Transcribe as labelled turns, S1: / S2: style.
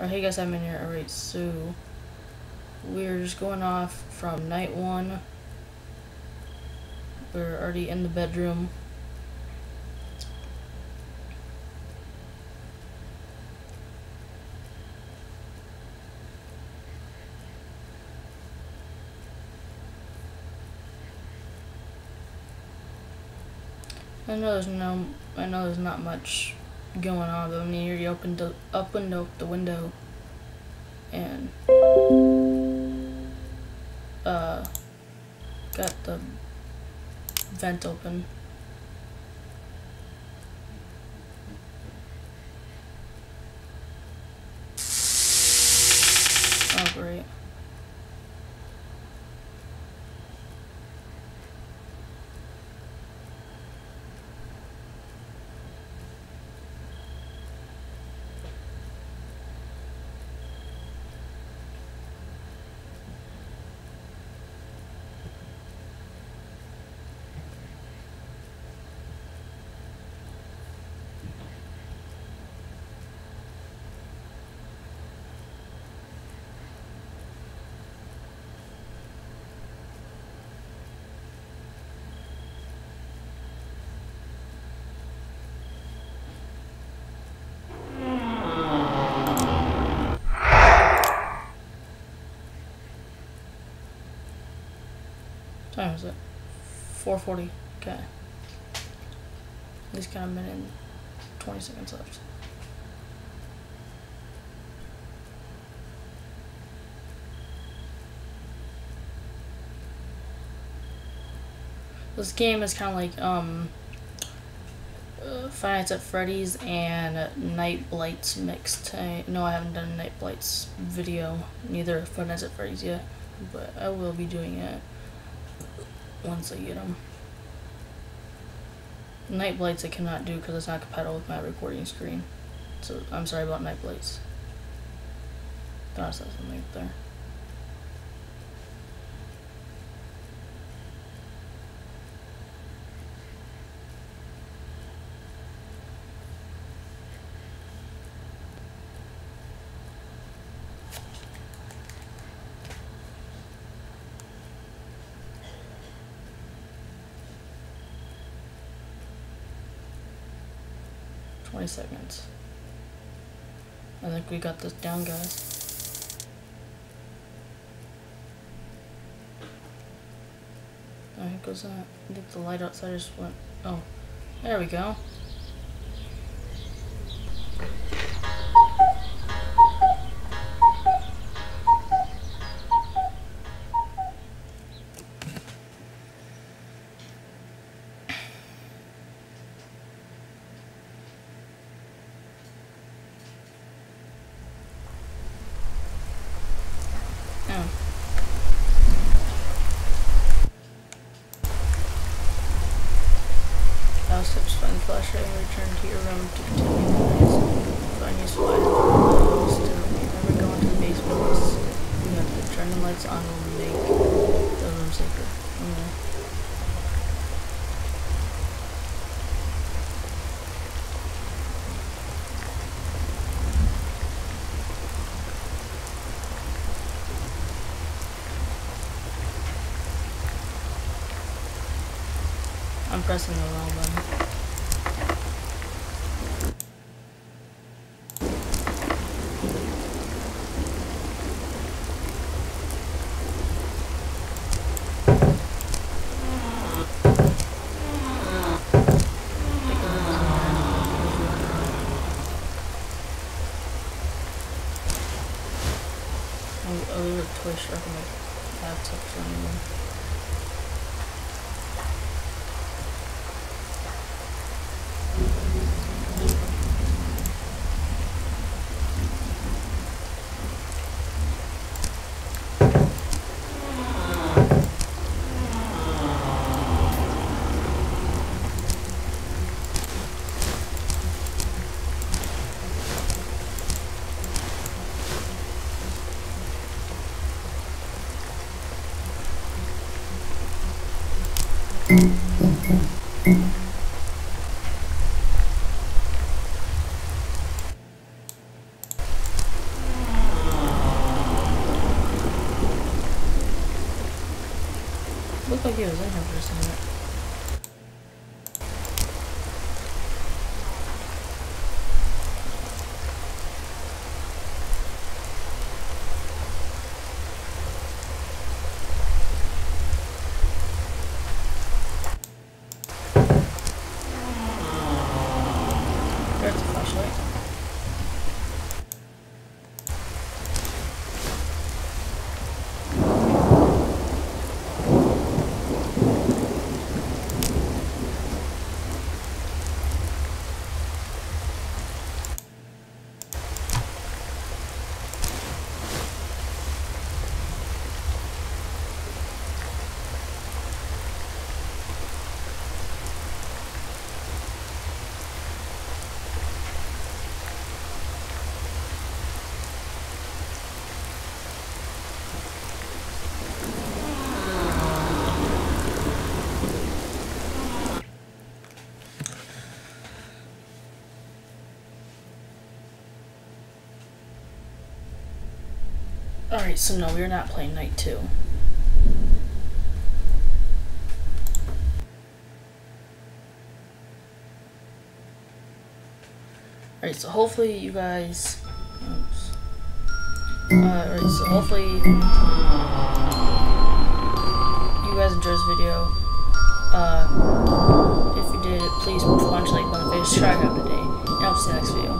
S1: Alright, hey guys, I'm in here. Alright, so we're just going off from night one. We're already in the bedroom. I know there's no, I know there's not much going on, but I mean, you opened the, opened up the window and uh, got the vent open. Oh, great. Time is it? 4.40. Okay. At least got a minute and 20 seconds left. This game is kind of like um, uh, Five Nights at Freddy's and Night Blights mixed. I, no, I haven't done a Night Blights video, neither Five Nights at Freddy's yet, but I will be doing it once I get them. Night Blights I cannot do because it's not compatible with my recording screen. So I'm sorry about Night Blights. Saw something up there. 20 seconds. I think we got this down, guys. Oh, here goes that. I think the light outside just went. Oh, there we go. Find the flashlight and return to your room to continue the night. Find useful items. Still, never go into the basement you have to turn the lights on will make the room safer. Okay. I'm pressing the wrong button. other toy shop in the bathtub Look like it was in here for a second. Alright, so no, we're not playing night two. Alright, so hopefully you guys. Oops. Uh, Alright, so hopefully you guys enjoyed this video. Uh, if you did, please punch like on the video, subscribe today, and I'll see you next video.